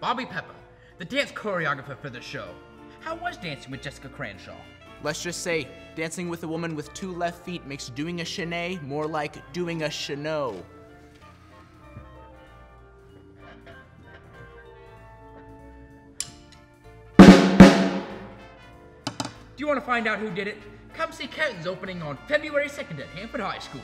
Bobby Pepper, the dance choreographer for the show. How was dancing with Jessica Cranshaw? Let's just say, dancing with a woman with two left feet makes doing a chenet more like doing a chenot. Do you want to find out who did it? Come see curtains opening on February 2nd at Hanford High School.